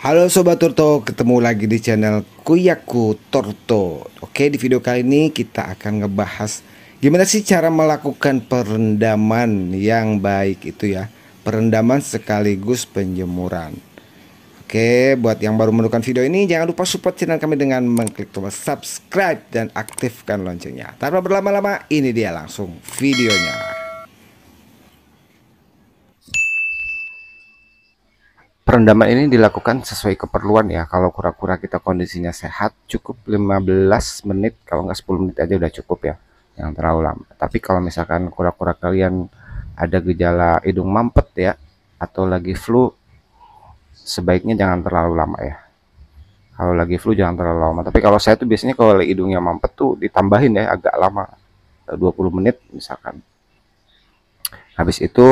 Halo Sobat Turto, ketemu lagi di channel Kuyaku Torto. Oke, di video kali ini kita akan ngebahas Gimana sih cara melakukan perendaman yang baik itu ya. Perendaman sekaligus penjemuran. Oke, buat yang baru menemukan video ini Jangan lupa support channel kami dengan mengklik tombol subscribe Dan aktifkan loncengnya. Tanpa berlama-lama, ini dia langsung videonya Perendaman ini dilakukan sesuai keperluan ya. Kalau kura-kura kita kondisinya sehat, cukup 15 menit, kalau nggak 10 menit aja udah cukup ya. Yang terlalu lama. Tapi kalau misalkan kura-kura kalian ada gejala hidung mampet ya, atau lagi flu, sebaiknya jangan terlalu lama ya. Kalau lagi flu jangan terlalu lama. Tapi kalau saya tuh biasanya kalau hidungnya mampet tuh ditambahin ya agak lama. 20 menit misalkan habis itu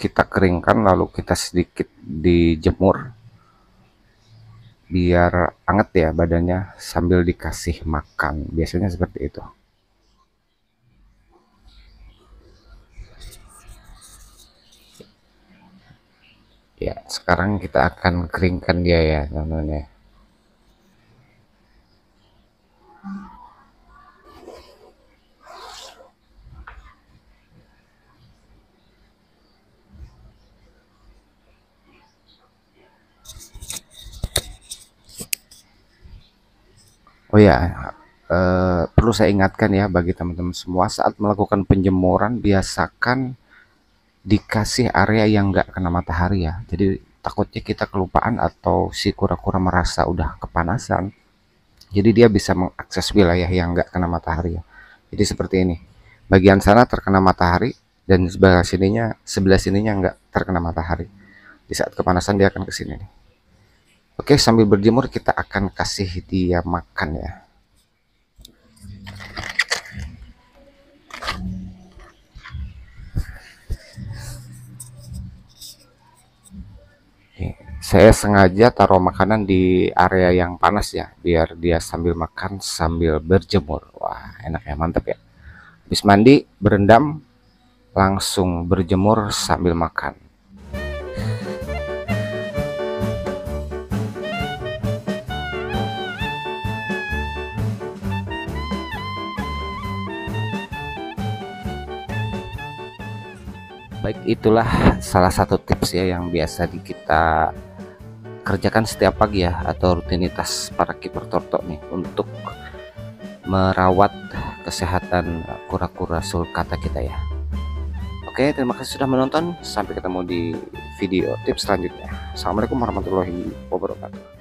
kita keringkan lalu kita sedikit dijemur. Biar anget ya badannya sambil dikasih makan. Biasanya seperti itu. Ya sekarang kita akan keringkan dia ya teman-teman ya Oh ya, eh, perlu saya ingatkan ya bagi teman-teman semua saat melakukan penjemuran biasakan dikasih area yang enggak kena matahari ya. Jadi takutnya kita kelupaan atau si kura-kura merasa udah kepanasan. Jadi dia bisa mengakses wilayah yang enggak kena matahari ya. Jadi seperti ini. Bagian sana terkena matahari dan sebelah sininya sebelah sininya enggak terkena matahari. Di saat kepanasan dia akan ke sini nih. Oke, sambil berjemur kita akan kasih dia makan ya. saya sengaja taruh makanan di area yang panas ya, biar dia sambil makan sambil berjemur. Wah, enak ya, mantep ya. Habis mandi, berendam, langsung berjemur sambil makan. Baik itulah salah satu tips ya yang biasa di kita kerjakan setiap pagi ya atau rutinitas para kiper tortok nih untuk merawat kesehatan kura-kura sulcata kita ya. Oke terima kasih sudah menonton. Sampai ketemu di video tips selanjutnya. Assalamualaikum warahmatullahi wabarakatuh